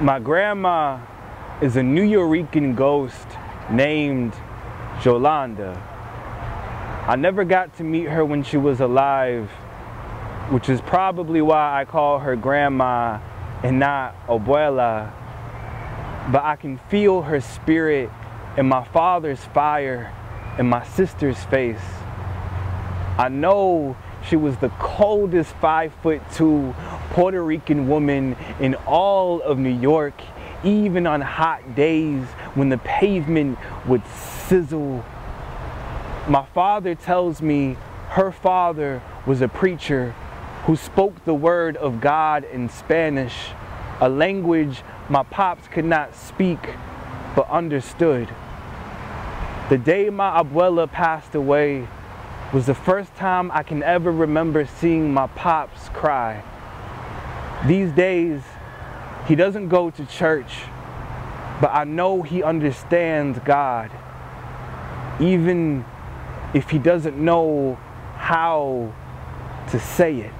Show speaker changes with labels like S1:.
S1: My grandma is a Nuyorican ghost named Jolanda. I never got to meet her when she was alive, which is probably why I call her grandma and not abuela. But I can feel her spirit in my father's fire and my sister's face. I know she was the coldest five foot two Puerto Rican woman in all of New York, even on hot days when the pavement would sizzle. My father tells me her father was a preacher who spoke the word of God in Spanish, a language my pops could not speak but understood. The day my abuela passed away was the first time I can ever remember seeing my pops cry. These days, he doesn't go to church, but I know he understands God, even if he doesn't know how to say it.